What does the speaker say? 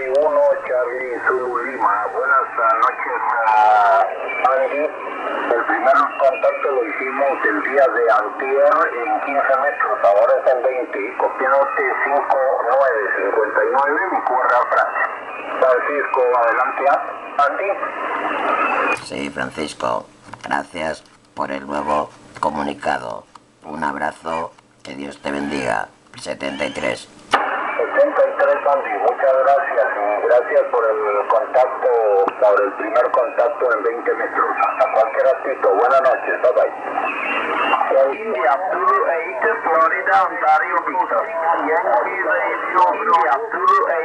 Charlie Zulu Lima. Buenas noches a Andy. El primer contacto lo hicimos el día de antier en 15 metros, ahora es en 20, copiándote 5959, mi curra Francia. Francisco, adelante, Andy. Sí, Francisco, gracias por el nuevo comunicado. Un abrazo, que Dios te bendiga. 73. 73, Andy, muchas gracias y gracias por el contacto, por el primer contacto en 20 metros. Hasta cualquier ratito. Buenas noches, bye bye. India, Zulu 8, Florida, Ontario, Victor. Yankee Radio, India, Zulu 8.